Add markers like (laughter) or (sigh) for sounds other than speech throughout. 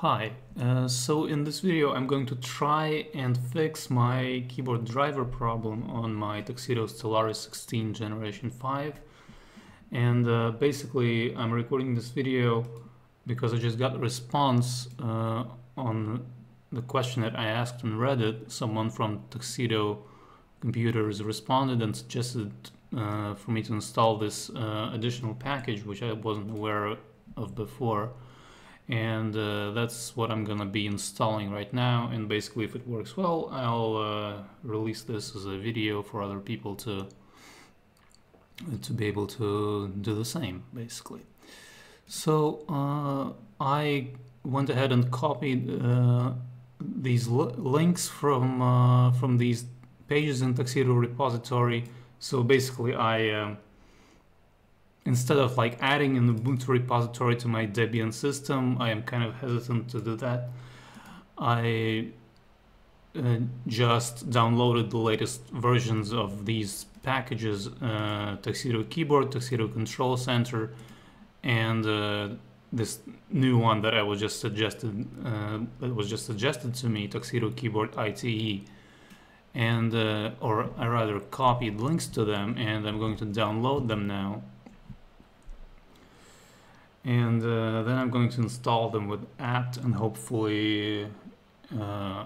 Hi, uh, so in this video I'm going to try and fix my keyboard driver problem on my Tuxedo Stellaris 16 generation 5 and uh, basically I'm recording this video because I just got a response uh, on the question that I asked on Reddit. Someone from Tuxedo Computers responded and suggested uh, for me to install this uh, additional package which I wasn't aware of before and uh, that's what I'm gonna be installing right now. And basically if it works well I'll uh, release this as a video for other people to to be able to do the same basically. So uh, I went ahead and copied uh, these links from uh, from these pages in Tuxedo repository. So basically I um, instead of like adding an Ubuntu repository to my Debian system, I am kind of hesitant to do that. I uh, just downloaded the latest versions of these packages, uh, Tuxedo Keyboard, Tuxedo Control Center, and uh, this new one that I was just suggested, uh, that was just suggested to me, Tuxedo Keyboard ITE. And, uh, or I rather copied links to them and I'm going to download them now and uh, then I'm going to install them with apt and hopefully uh,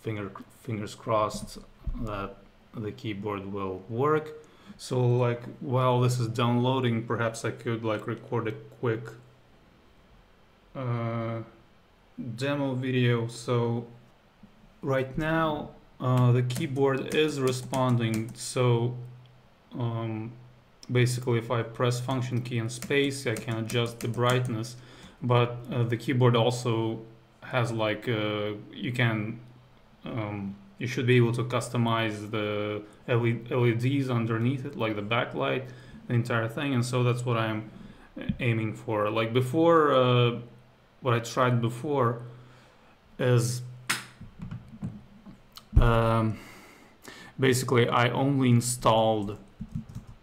finger fingers crossed that the keyboard will work. So like while this is downloading perhaps I could like record a quick uh, demo video. So right now uh, the keyboard is responding. So um, basically if I press function key and space I can adjust the brightness but uh, the keyboard also has like uh, you can um, you should be able to customize the LEDs underneath it like the backlight the entire thing and so that's what I'm aiming for. Like before uh, what I tried before is um, basically I only installed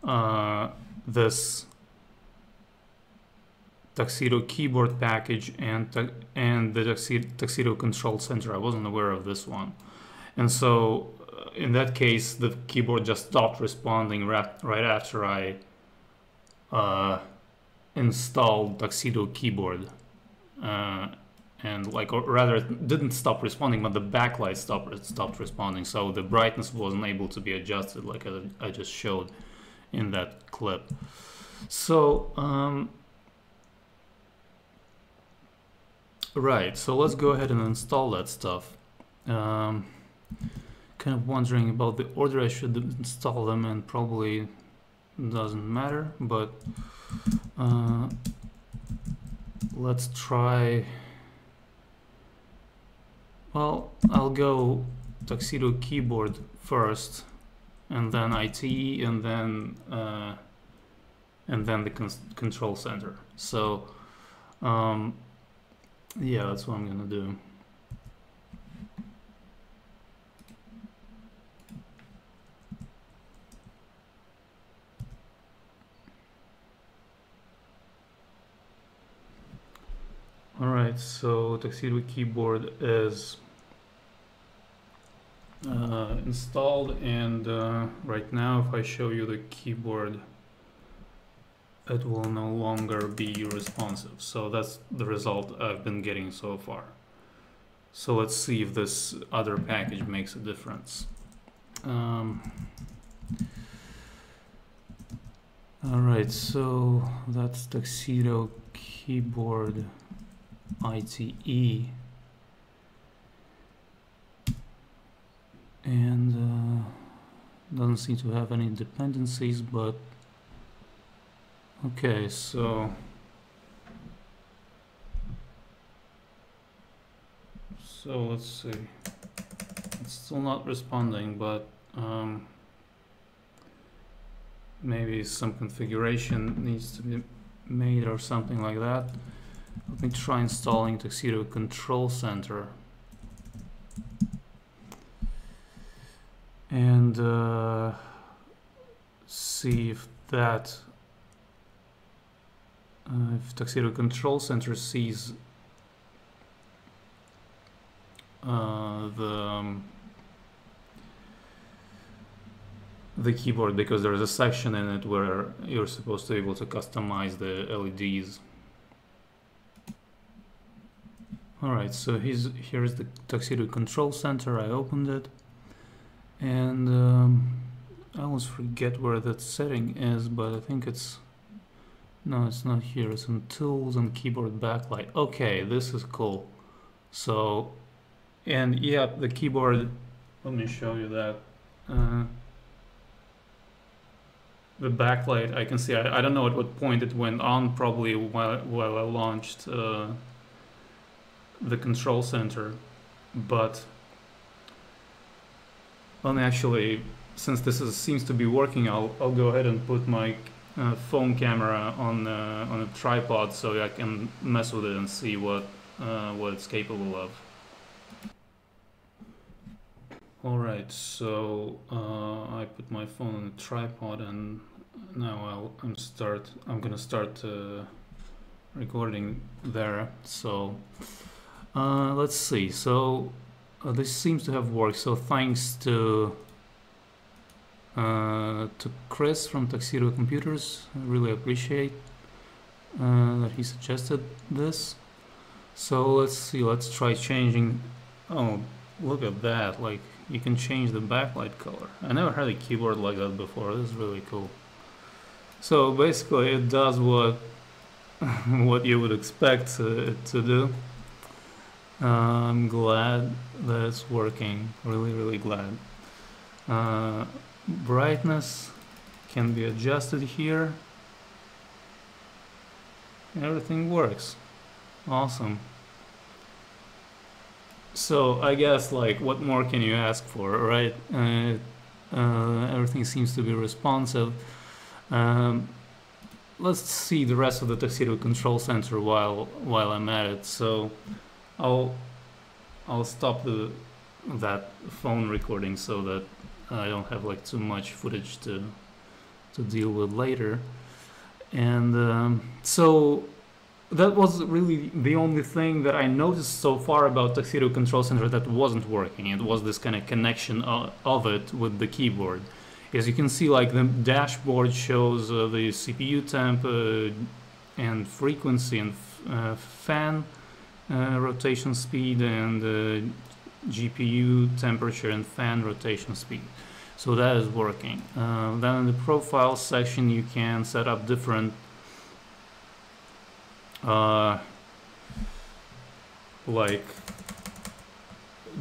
uh, this Tuxedo keyboard package and and the Tuxedo, Tuxedo Control Center. I wasn't aware of this one, and so uh, in that case, the keyboard just stopped responding right, right after I uh, installed Tuxedo keyboard, uh, and like or rather it didn't stop responding, but the backlight stopped stopped responding. So the brightness wasn't able to be adjusted, like I, I just showed in that clip. So, um, right, so let's go ahead and install that stuff. Um, kind of wondering about the order I should install them and probably doesn't matter, but uh, let's try, well, I'll go Tuxedo keyboard first and then IT, and then uh, and then the con control center. So um, yeah, that's what I'm gonna do. All right, so Tuxedo keyboard is uh, installed and uh, right now if I show you the keyboard it will no longer be responsive. So that's the result I've been getting so far. So let's see if this other package makes a difference. Um, alright so that's Tuxedo keyboard ITE and uh, doesn't seem to have any dependencies but okay so. So let's see. It's still not responding but um, maybe some configuration needs to be made or something like that. Let me try installing Tuxedo Control Center and uh, see if that uh, if Tuxedo Control Center sees uh, the um, the keyboard because there's a section in it where you're supposed to be able to customize the LEDs. Alright, so here's, here's the Tuxedo Control Center, I opened it and um, I always forget where that setting is but I think it's no it's not here, it's in Tools and Keyboard Backlight. Okay, this is cool. So, and yeah, the keyboard, let me show you that. Uh, the backlight I can see I, I don't know at what point it went on probably while, while I launched uh, the control center but let actually since this is, seems to be working I'll, I'll go ahead and put my uh, phone camera on uh, on a tripod so I can mess with it and see what uh, what it's capable of. Alright, so uh, I put my phone on a tripod and now I'll, I'm start I'm gonna start uh, recording there. So uh, let's see. So uh, this seems to have worked so thanks to uh, to Chris from Tuxedo Computers I really appreciate uh, that he suggested this so let's see let's try changing oh look at that like you can change the backlight color. I never had a keyboard like that before. This is really cool. So basically it does what (laughs) what you would expect it to do. I'm glad that it's working. Really, really glad. Uh, brightness can be adjusted here. Everything works. Awesome. So I guess like what more can you ask for, right? Uh, uh, everything seems to be responsive. Um, let's see the rest of the Tuxedo Control Center while while I'm at it. So I'll I'll stop the that phone recording so that I don't have like too much footage to to deal with later. And um, so that was really the only thing that I noticed so far about Tuxedo Control Center that wasn't working. It was this kind of connection of it with the keyboard. As you can see, like the dashboard shows uh, the CPU temp uh, and frequency and uh, fan uh, rotation speed and uh, GPU temperature and fan rotation speed. So that is working. Uh, then in the profile section you can set up different uh, like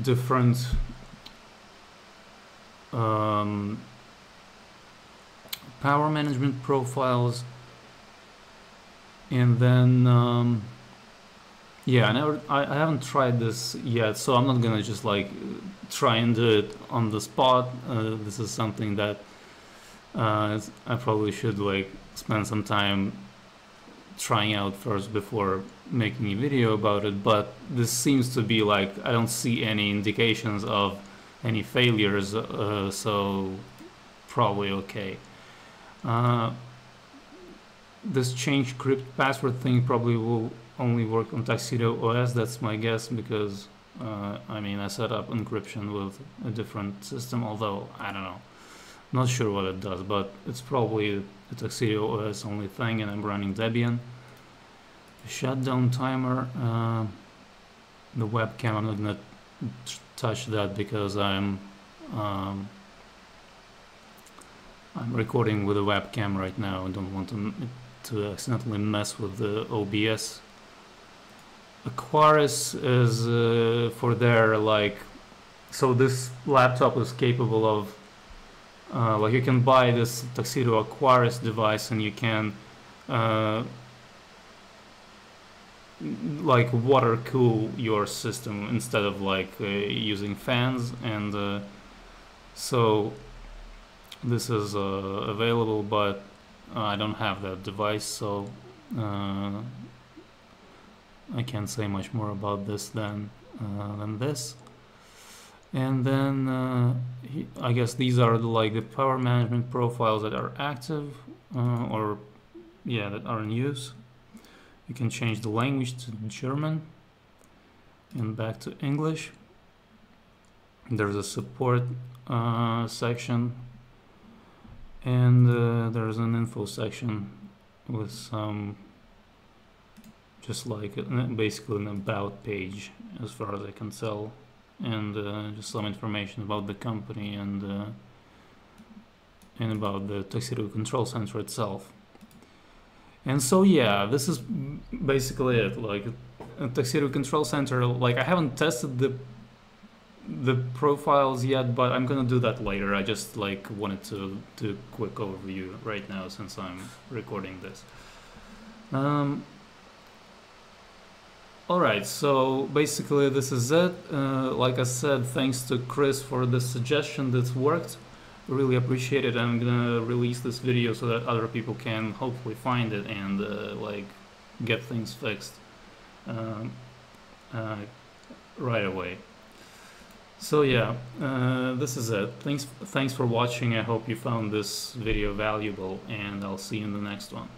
different um, power management profiles and then um, yeah I never I, I haven't tried this yet so I'm not gonna just like try and do it on the spot. Uh, this is something that uh, I probably should like spend some time trying out first before making a video about it but this seems to be like I don't see any indications of any failures uh, so probably okay. Uh, this change crypt password thing probably will only work on Tuxedo OS that's my guess because uh, I mean I set up encryption with a different system although I don't know not sure what it does, but it's probably a Tuxedo OS only thing, and I'm running Debian. Shutdown timer. Uh, the webcam, I'm not gonna touch that because I'm um, I'm recording with a webcam right now. I don't want to to accidentally mess with the OBS. Aquaris is uh, for their like, so this laptop is capable of uh, like you can buy this Tuxedo Aquaris device and you can uh, like water cool your system instead of like uh, using fans and uh, so this is uh, available but I don't have that device so I can't say much more about this than uh, than this. And then uh, he, I guess these are the, like the power management profiles that are active uh, or yeah that are in use. You can change the language to German and back to English. There's a support uh, section. And uh, there's an info section with some just like basically an about page as far as I can tell and uh, just some information about the company and uh, and about the Tuxedo Control Center itself. And so yeah, this is basically it. Like Tuxedo Control Center, like I haven't tested the the profiles yet, but I'm gonna do that later. I just like wanted to do a quick overview right now since I'm recording this. Um, Alright, so basically this is it. Uh, like I said, thanks to Chris for the suggestion that worked. Really appreciate it. I'm gonna release this video so that other people can hopefully find it and uh, like get things fixed um, uh, right away. So yeah, uh, this is it. Thanks, thanks for watching. I hope you found this video valuable and I'll see you in the next one.